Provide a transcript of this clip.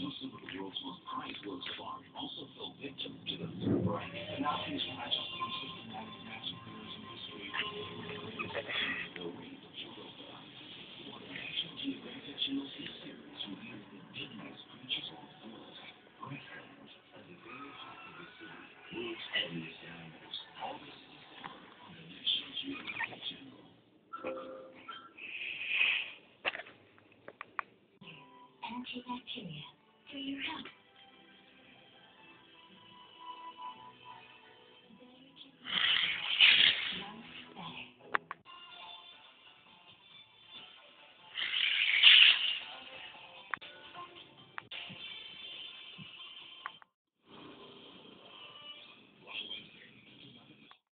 Most of the world's most prized works of art also fell victim to the Third Reich. The Nazis imagined systematic massacres in history the rape of Europa. One National Geographic Channel series reveals the deadliest creatures on Earth. Grasslands, a very heart of the city, world's deadliest animals. August December on the National Geographic Channel. Antibacteria for your health.